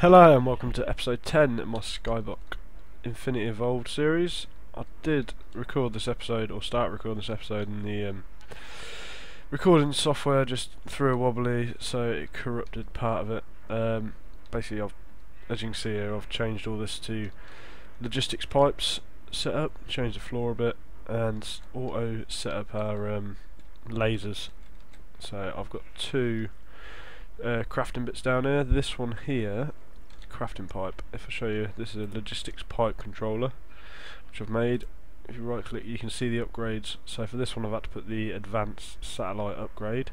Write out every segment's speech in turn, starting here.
Hello and welcome to episode 10 of my Skyblocks Infinity Evolved series. I did record this episode, or start recording this episode, and the um, recording software just threw a wobbly, so it corrupted part of it. Um, basically, I've, as you can see here, I've changed all this to logistics pipes setup, changed the floor a bit, and auto set up our um, lasers. So I've got two uh, crafting bits down here. This one here, crafting pipe. If I show you, this is a logistics pipe controller, which I've made. If you right click, you can see the upgrades. So for this one, I've had to put the advanced satellite upgrade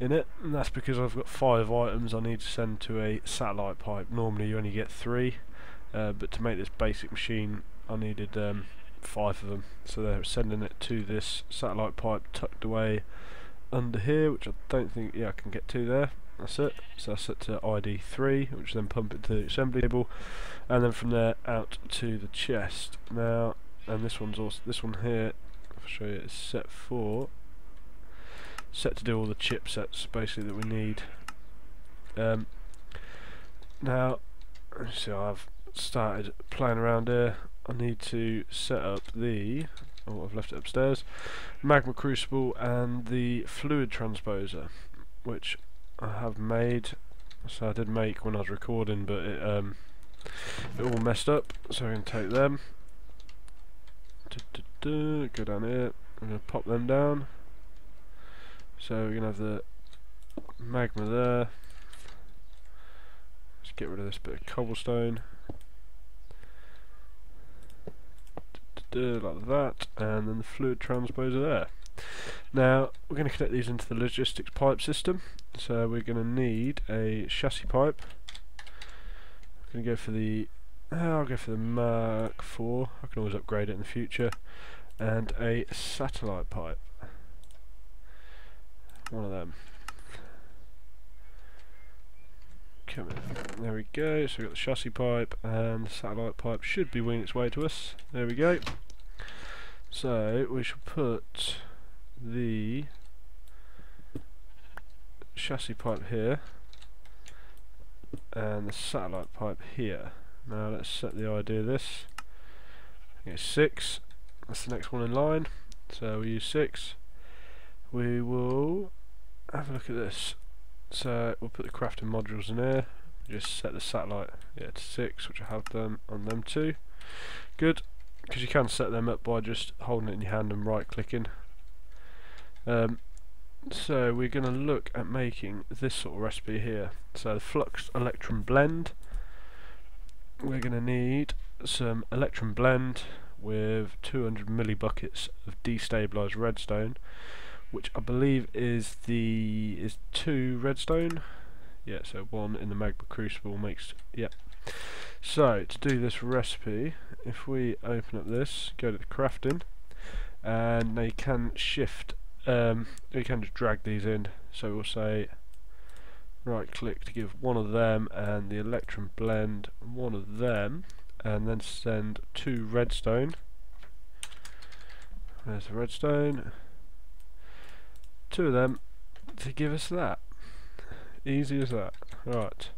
in it, and that's because I've got five items I need to send to a satellite pipe. Normally, you only get three, uh, but to make this basic machine, I needed um, five of them. So they're sending it to this satellite pipe tucked away under here, which I don't think, yeah, I can get to there. That's it. So that's set to ID 3, which then pump it to the assembly table, and then from there out to the chest. Now, and this one's also this one here. I'll show you. It's set 4 set to do all the chipsets basically that we need. Um, now, see, I've started playing around here. I need to set up the oh I've left it upstairs magma crucible and the fluid transposer which I have made so I did make when I was recording but it um it all messed up so I'm going to take them. Du -du -du, go down here. I'm going to pop them down. So we're going to have the magma there. Let's get rid of this bit of cobblestone. Like that, and then the fluid transposer there. Now, we're going to connect these into the logistics pipe system, so we're going to need a chassis pipe. I'm going to go for the, uh, I'll go for the Mark IV, I can always upgrade it in the future, and a satellite pipe. One of them. Come in. There we go, so we've got the chassis pipe and the satellite pipe should be winging its way to us. There we go. So we should put the chassis pipe here and the satellite pipe here. Now let's set the ID of this. Okay, six. That's the next one in line. So we use six. We will have a look at this. So we'll put the crafting modules in here. Just set the satellite yeah, to six, which I have done on them two. Good because you can set them up by just holding it in your hand and right clicking um, so we're going to look at making this sort of recipe here. So the flux electrum blend. We're going to need some electrum blend with 200 millibuckets of destabilized redstone which I believe is the is two redstone? Yeah so one in the magma crucible makes yep. So, to do this recipe, if we open up this, go to the crafting, and they can shift, um, you can just drag these in. So we'll say right click to give one of them and the electrum blend one of them and then send two redstone there's the redstone two of them to give us that easy as that right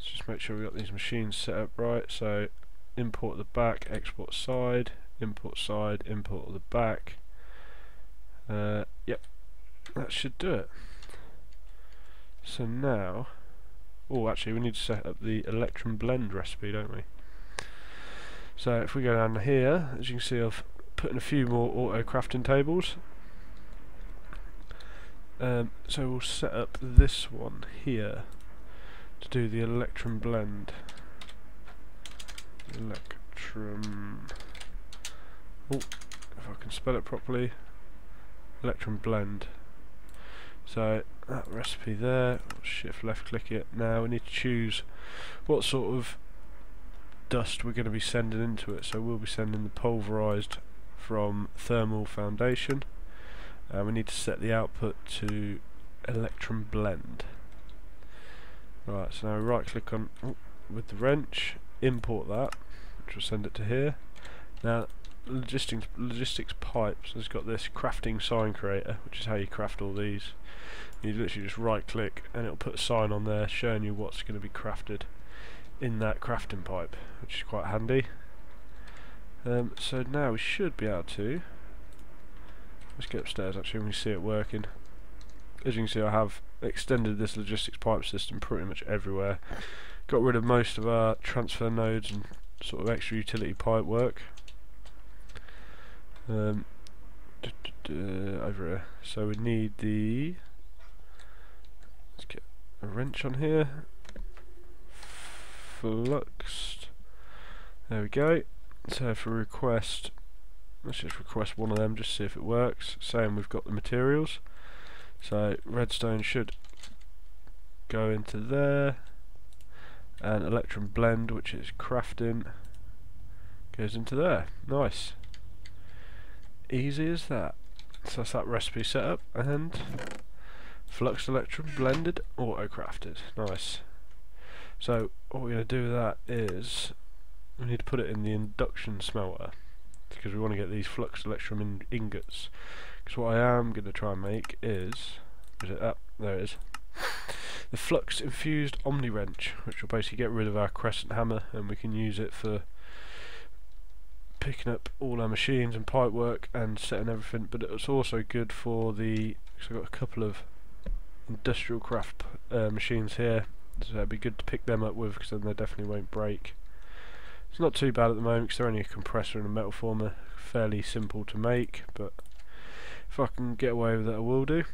Let's just make sure we got these machines set up right. So import the back, export side, import side, import the back. Uh, yep, that should do it. So now, oh actually we need to set up the Electrum blend recipe, don't we? So if we go down here, as you can see I've put in a few more auto crafting tables. Um, so we'll set up this one here to do the Electrum blend. Electrum. Oh, if I can spell it properly. Electrum blend. So that recipe there. Shift left click it. Now we need to choose what sort of dust we're going to be sending into it. So we'll be sending the pulverized from thermal foundation. And we need to set the output to electrum blend. Right, so now right click on oh, with the wrench, import that, which will send it to here. Now, logistics logistics pipes has got this crafting sign creator, which is how you craft all these. You literally just right click and it'll put a sign on there showing you what's going to be crafted in that crafting pipe, which is quite handy. Um, so now we should be able to. Let's get upstairs actually and we see it working. As you can see, I have extended this logistics pipe system pretty much everywhere. Got rid of most of our transfer nodes and sort of extra utility pipe work. Um, over here. So we need the. Let's get a wrench on here. Fluxed. There we go. So for request, let's just request one of them, just see if it works. Saying we've got the materials. So redstone should go into there and electrum blend which is crafting goes into there nice easy as that. So that's that recipe set up and flux electrum blended auto crafted nice. So what we're going to do with that is we need to put it in the induction smelter because we want to get these flux electrum in ingots. Because what I am going to try and make is is it up? There it is. The flux infused omni wrench which will basically get rid of our crescent hammer and we can use it for picking up all our machines and pipe work and setting everything but it's also good for the I've got a couple of industrial craft uh, machines here so it'd be good to pick them up with because then they definitely won't break it's not too bad at the moment because they're only a compressor and a metal former fairly simple to make but if I can get away with it I will do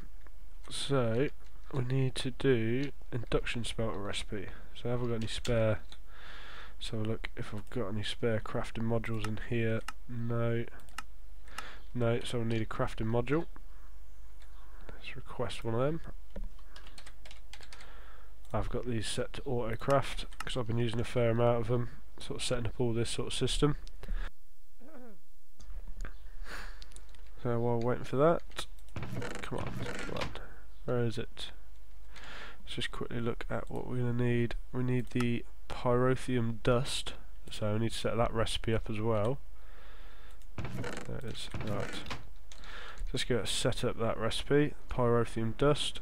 so we need to do induction smelter recipe. So have I got any spare? So look if I've got any spare crafting modules in here. No. No, so we need a crafting module. Let's request one of them. I've got these set to auto craft because I've been using a fair amount of them, sort of setting up all this sort of system. So while waiting for that, come on, come on. Where is it? Let's just quickly look at what we're going to need. We need the pyrotheum dust, so I need to set that recipe up as well. There it is. Right. Just go set up that recipe. pyrotheum dust.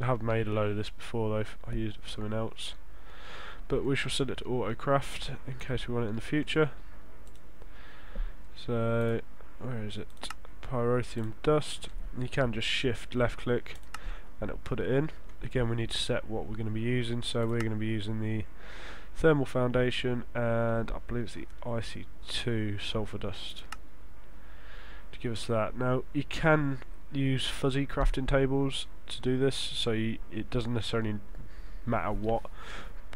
I have made a load of this before though. I used it for something else. But we shall set it to autocraft in case we want it in the future. So, where is it? pyrotheum dust. You can just shift left click and it'll put it in. Again we need to set what we're going to be using so we're going to be using the thermal foundation and I believe it's the IC2 sulfur dust to give us that. Now you can use fuzzy crafting tables to do this so you, it doesn't necessarily matter what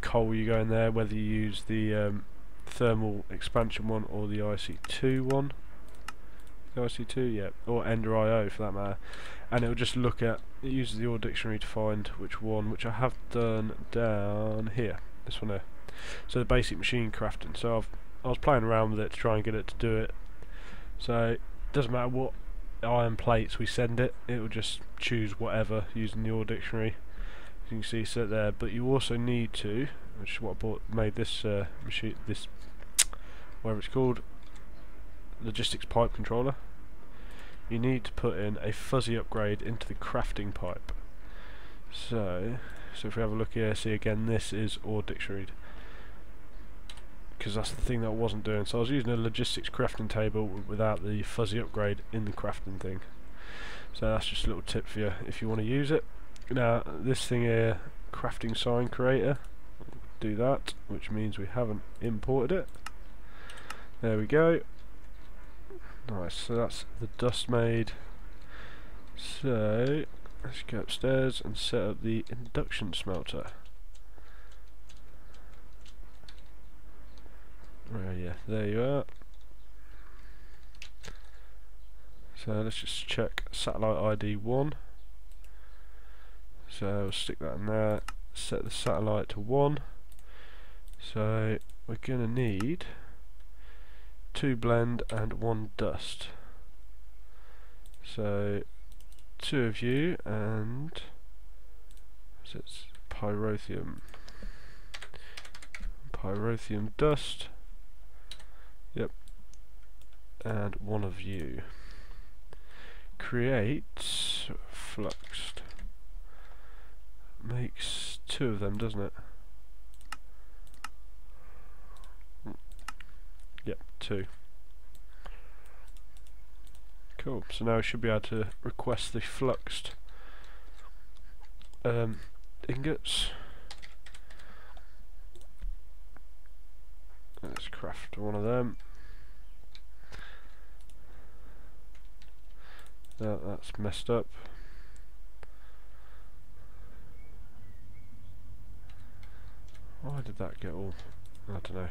coal you go in there whether you use the um, thermal expansion one or the IC2 one the IC2 yeah or Ender IO for that matter and it'll just look at it uses the Ore Dictionary to find which one, which I have done down here, this one here. So the basic machine crafting. So I've I was playing around with it to try and get it to do it. So it doesn't matter what iron plates we send it, it will just choose whatever using the Ore Dictionary. As you can see set there, but you also need to, which is what I bought, made this uh, machine, this whatever it's called, logistics pipe controller you need to put in a fuzzy upgrade into the crafting pipe. So, so if we have a look here, see again this is Ore Dictionary because that's the thing that I wasn't doing. So I was using a logistics crafting table without the fuzzy upgrade in the crafting thing. So that's just a little tip for you if you want to use it. Now this thing here, crafting sign creator, do that, which means we haven't imported it. There we go. Nice, so that's the dust made. So, let's go upstairs and set up the induction smelter. Yeah, there you are. So let's just check satellite ID 1. So we'll stick that in there, set the satellite to 1. So we're going to need two blend and one dust. So two of you and so it's pyrotheum pyrotheum dust yep and one of you. Create fluxed. Makes two of them, doesn't it? Yep, two. Cool, so now we should be able to request the fluxed um, ingots. Let's craft one of them. That, that's messed up. Why did that get all... I don't know.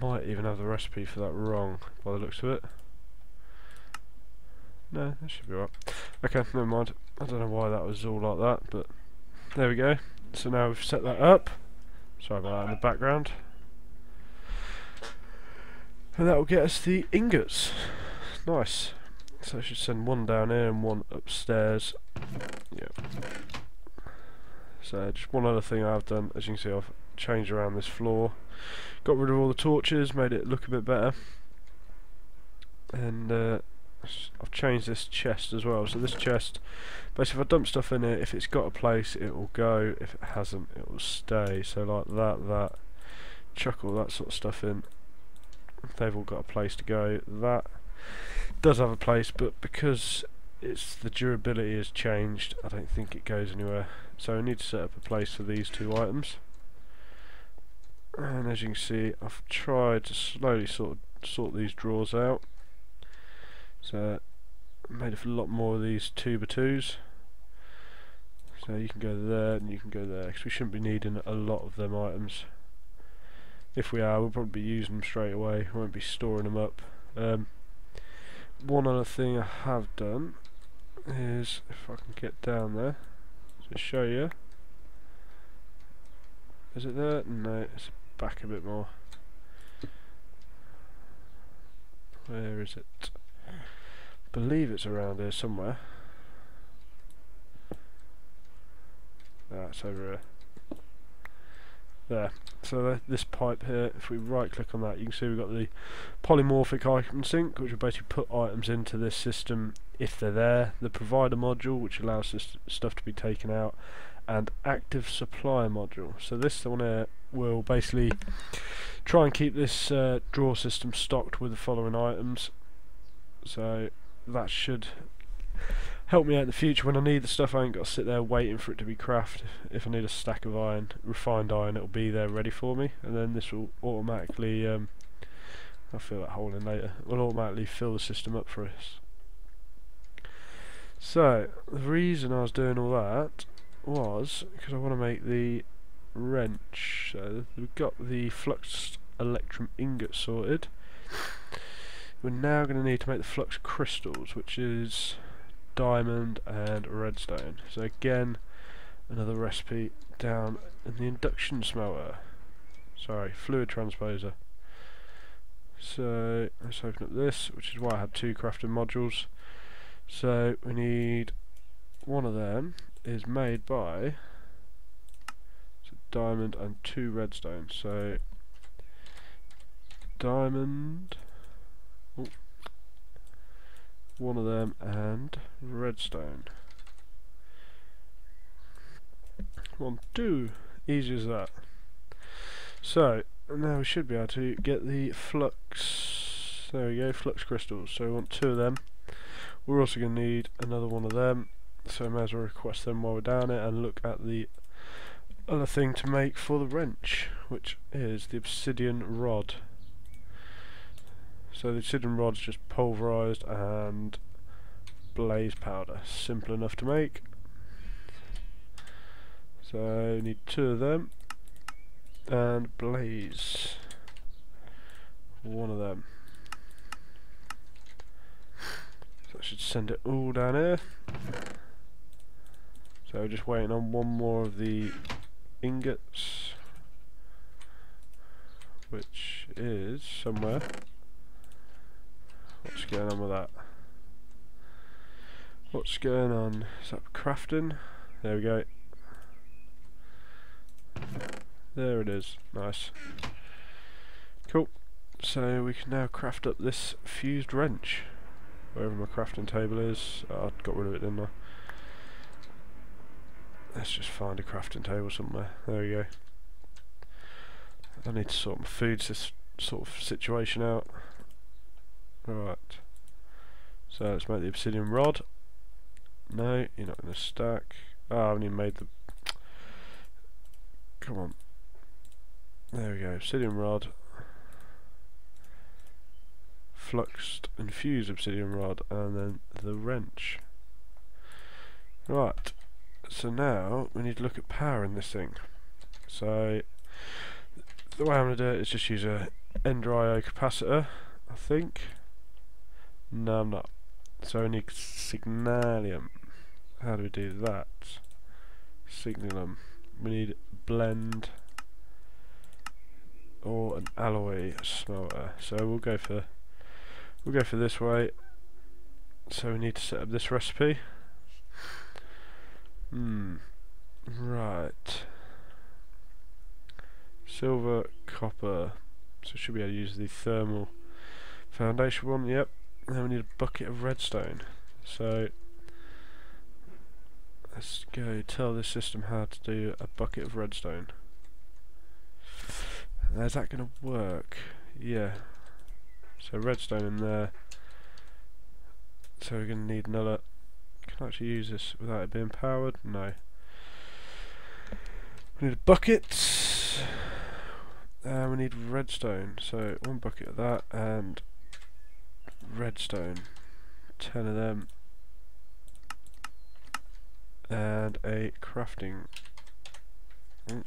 Might even have the recipe for that wrong by the looks of it. No, that should be right. Okay, never mind. I don't know why that was all like that, but there we go. So now we've set that up. Sorry about that in the background. And that will get us the ingots. Nice. So I should send one down here and one upstairs. Yep. So just one other thing I've done, as you can see I've changed around this floor. Got rid of all the torches, made it look a bit better. And uh, I've changed this chest as well. So this chest, basically if I dump stuff in it, if it's got a place it will go, if it hasn't it will stay. So like that, that, chuck all that sort of stuff in. They've all got a place to go. That does have a place, but because it's the durability has changed, I don't think it goes anywhere. So I need to set up a place for these two items. And as you can see, I've tried to slowly sort of sort these drawers out. So made a lot more of these two by twos. So you can go there and you can go there because we shouldn't be needing a lot of them items. If we are, we'll probably be using them straight away. We won't be storing them up. Um, one other thing I have done is if I can get down there to show you. Is it there? No, it's back a bit more. Where is it? believe it's around here somewhere. That's over here. There. So this pipe here, if we right click on that, you can see we've got the polymorphic item sync, which will basically put items into this system if they're there. The provider module, which allows this stuff to be taken out, and active supply module. So this one here will basically try and keep this uh, drawer system stocked with the following items. So that should help me out in the future when I need the stuff. I ain't got to sit there waiting for it to be crafted if I need a stack of iron refined iron it'll be there ready for me. And then this will automatically um, I'll fill that hole in later will automatically fill the system up for us. So the reason I was doing all that was because I want to make the wrench. So we've got the flux electrum ingot sorted. We're now going to need to make the flux crystals which is diamond and redstone. So again, another recipe down in the induction smelter. Sorry, fluid transposer. So let's open up this, which is why I had two crafting modules. So we need one of them is made by diamond and two redstone. So diamond one of them and redstone. One, two, easy as that. So, now we should be able to get the flux, there we go, flux crystals. So we want two of them. We're also going to need another one of them, so I may as well request them while we're down it and look at the other thing to make for the wrench, which is the obsidian rod. So the obsidian rod's just pulverised and blaze powder. Simple enough to make. So we need two of them and blaze. One of them. So I should send it all down here. So just waiting on one more of the ingots which is somewhere What's going on with that? What's going on? Is that crafting? There we go. There it is. Nice. Cool. So we can now craft up this fused wrench. Wherever my crafting table is. Oh, I got rid of it, didn't I? Let's just find a crafting table somewhere. There we go. I need to sort my food this sort of situation out. Right. So let's make the obsidian rod. No, you're not going to stack. Oh, I haven't even made the... Come on. There we go, obsidian rod. Fluxed infused obsidian rod and then the wrench. Right, so now we need to look at power in this thing. So the way I'm going to do it is just use a Ender IO capacitor, I think. No, I'm not. So I need signalum. How do we do that? Signalum. We need blend or an alloy smelter. So we'll go for we'll go for this way. So we need to set up this recipe. Hmm. Right. Silver, copper. So should be able to use the thermal foundation one. Yep. And then we need a bucket of redstone. So let's go tell this system how to do a bucket of redstone. Is that going to work? Yeah. So redstone in there. So we're going to need another... Can I actually use this without it being powered? No. We need a bucket. And we need redstone. So one bucket of that and redstone. Ten of them. And a crafting. Mm.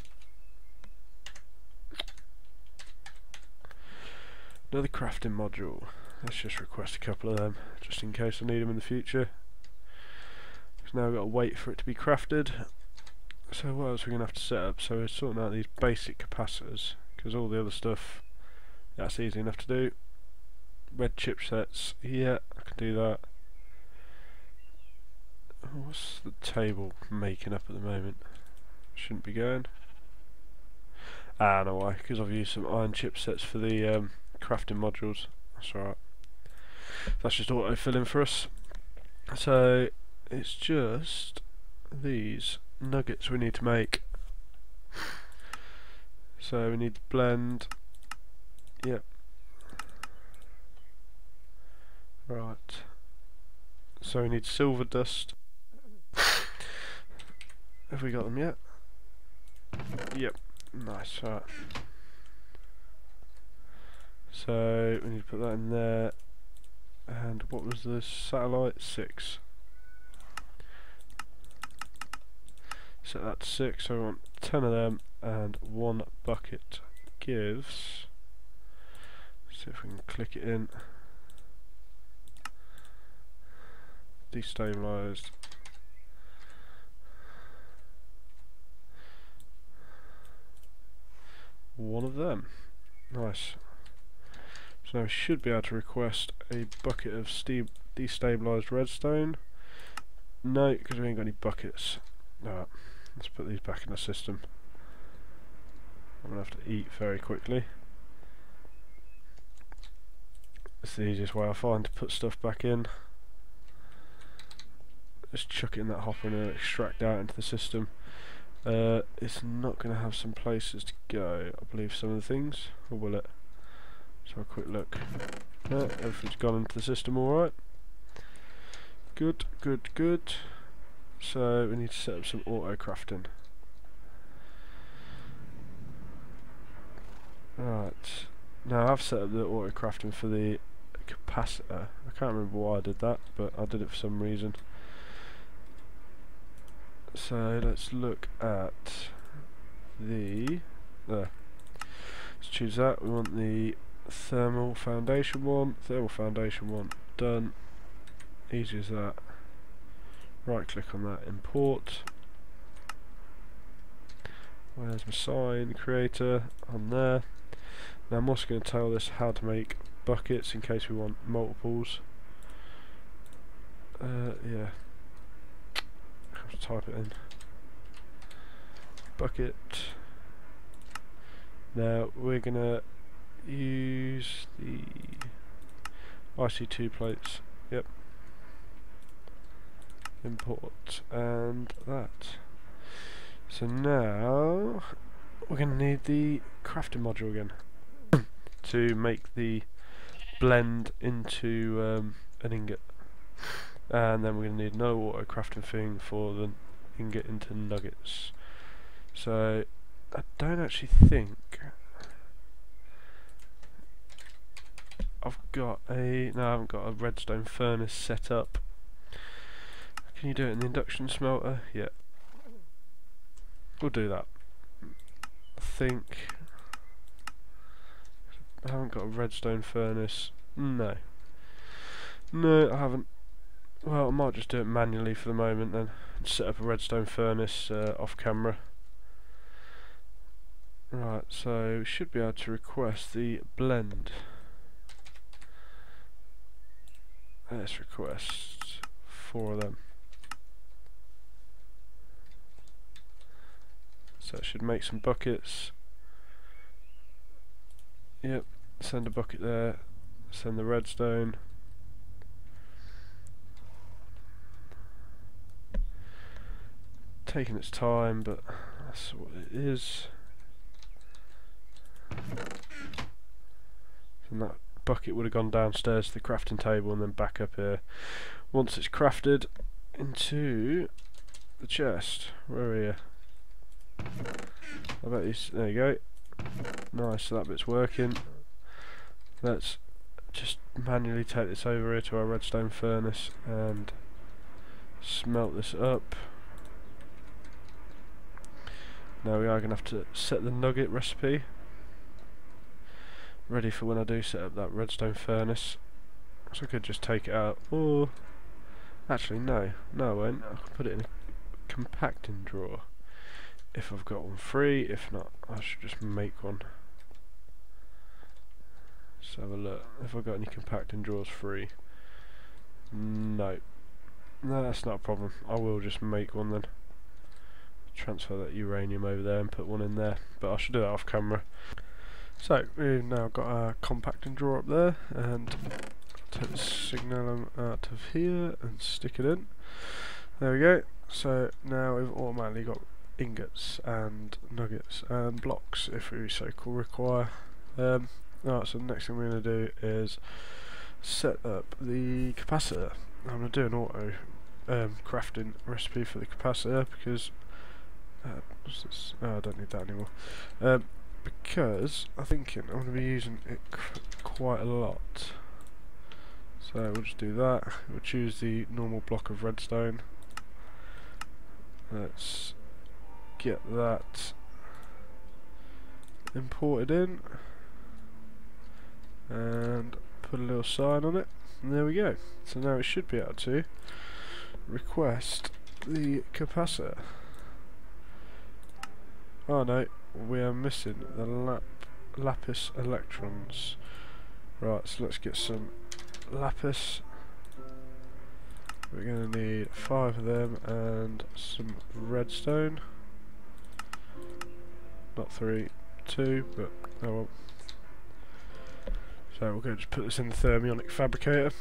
Another crafting module. Let's just request a couple of them, just in case I need them in the future. Because now I've got to wait for it to be crafted. So what else are we going to have to set up? So we're sorting out these basic capacitors, because all the other stuff, that's easy enough to do. Red chipsets, yeah, I can do that. What's the table making up at the moment? Shouldn't be going. Ah, no why, because I've used some iron chipsets for the um, crafting modules. That's alright. That's just auto filling for us. So it's just these nuggets we need to make. So we need to blend. Yep. Right. So we need silver dust. Have we got them yet? Yep. Nice. Right. So we need to put that in there. And what was the satellite? Six. Set that to six, so we want ten of them and one bucket gives see if we can click it in. Destabilized. One of them. Nice. So I should be able to request a bucket of destabilized redstone. No, because we ain't got any buckets. Alright, let's put these back in the system. I'm going to have to eat very quickly. It's the easiest way I find to put stuff back in. Just chuck it in that hopper and extract out into the system. Uh, it's not going to have some places to go, I believe, some of the things, or will it? So a quick look. Yeah, everything's gone into the system alright. Good, good, good. So we need to set up some auto crafting. Right. Now I've set up the auto crafting for the capacitor. I can't remember why I did that, but I did it for some reason. So let's look at the. Let's choose that. We want the thermal foundation one, thermal foundation one, done. Easy as that. Right click on that, import. Where's my sign, creator, on there. Now I'm also going to tell this how to make buckets in case we want multiples. Uh, yeah. Type it in. Bucket. Now we're to use the IC2 plates. Yep. Import and that. So now we're to need the crafting module again to make the blend into um, an ingot. And then we're going to need another auto crafting thing for the ingot into nuggets. So I don't actually think I've got a no I haven't got a redstone furnace set up. Can you do it in the induction smelter? Yeah. We'll do that. I think I haven't got a redstone furnace. No. No, I haven't. Well, I might just do it manually for the moment then. Set up a redstone furnace uh, off camera. Right, so we should be able to request the blend. Let's request four of them. So it should make some buckets. Yep, send a bucket there, send the redstone. Taking its time, but that's what it is. And that bucket would have gone downstairs to the crafting table and then back up here. Once it's crafted into the chest. Where are you? I bet you. There you go. Nice, so that bit's working. Let's just manually take this over here to our redstone furnace and smelt this up. Now we are going to have to set the nugget recipe ready for when I do set up that redstone furnace. So I could just take it out, or actually no, no I won't. I can put it in a compacting drawer if I've got one free. If not, I should just make one. Let's have a look. If I've got any compacting drawers free, no, no, that's not a problem. I will just make one then. Transfer that uranium over there and put one in there, but I should do that off camera. So we've now got our compacting drawer up there and take the signal out of here and stick it in. There we go. So now we've automatically got ingots and nuggets and blocks if we so call require. Um, Alright, so the next thing we're going to do is set up the capacitor. I'm going to do an auto um, crafting recipe for the capacitor because uh, oh, I don't need that anymore. Um, because I'm thinking I'm going to be using it quite a lot. So we'll just do that. We'll choose the normal block of redstone. Let's get that imported in and put a little sign on it and there we go. So now it should be able to request the capacitor. Oh no, we are missing the lap lapis electrons. Right, so let's get some lapis. We're going to need five of them and some redstone. Not three, two, but oh well. So we're going to just put this in the thermionic fabricator.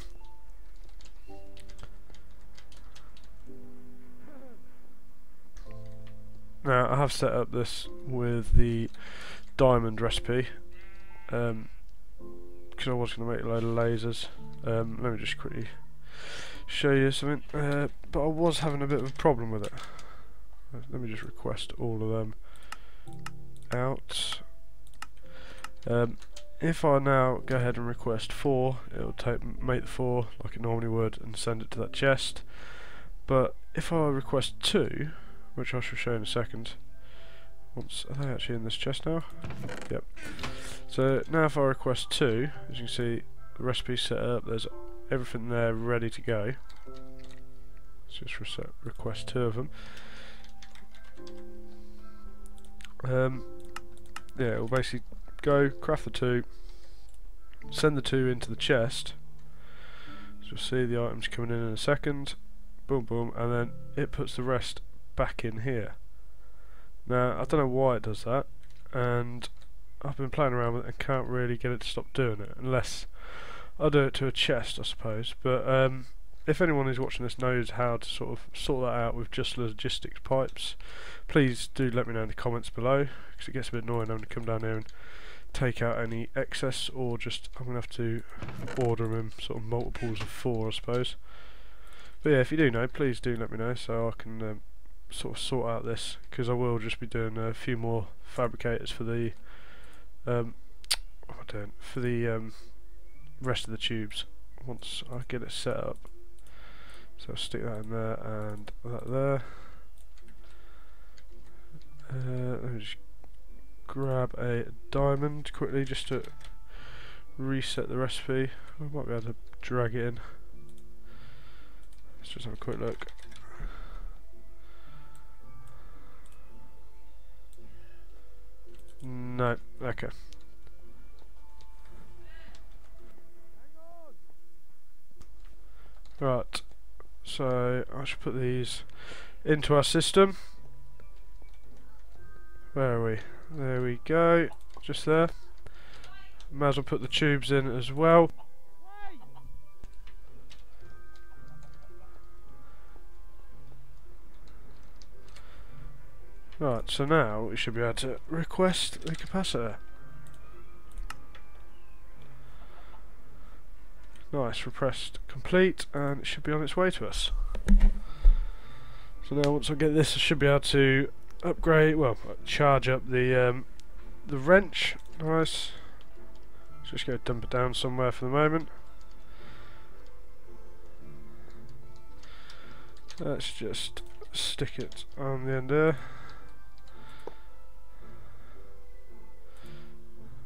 Now I have set up this with the diamond recipe because um, I was going to make a load of lasers. Um, let me just quickly show you something. Uh, but I was having a bit of a problem with it. Let me just request all of them out. Um, if I now go ahead and request 4, it'll take make the 4 like it normally would and send it to that chest. But if I request 2, which I shall show in a second. Once are they actually in this chest now? Yep. So now if I request two, as you can see, the recipe's set up. There's everything there ready to go. Let's just request two of them. Um, yeah, we'll basically go craft the two, send the two into the chest. So you'll see the items coming in in a second. Boom, boom, and then it puts the rest back in here. Now, I don't know why it does that, and I've been playing around with it and can't really get it to stop doing it unless I do it to a chest, I suppose. But um, if anyone who's watching this knows how to sort of sort that out with just logistics pipes, please do let me know in the comments below because it gets a bit annoying having to come down here and take out any excess or just I'm going to have to order them sort of multiples of four I suppose. But yeah, if you do know, please do let me know so I can um, sort of sort out this because I will just be doing a few more fabricators for the um, doing? for the um, rest of the tubes once I get it set up. So I'll stick that in there and that there. Uh, let me just grab a diamond quickly just to reset the recipe. I might be able to drag it in. Let's just have a quick look. No, okay. Right, so I should put these into our system. Where are we? There we go, just there. Might as well put the tubes in as well. Right, so now we should be able to request the capacitor. Nice, repressed complete, and it should be on its way to us. So now once I get this, I should be able to upgrade, well, charge up the um, the wrench. Nice. Just go dump it down somewhere for the moment. Let's just stick it on the end there.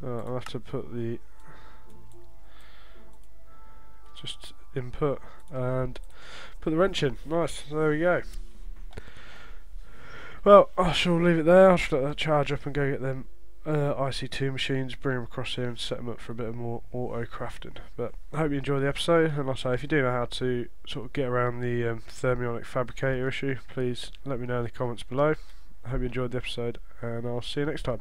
Uh, I'll have to put the just input and put the wrench in. Nice, there we go. Well, I shall leave it there. I shall let that charge up and go get them uh, IC2 machines, bring them across here and set them up for a bit of more auto crafting. But I hope you enjoy the episode, and like I say, if you do know how to sort of get around the um, thermionic fabricator issue, please let me know in the comments below. I hope you enjoyed the episode, and I'll see you next time.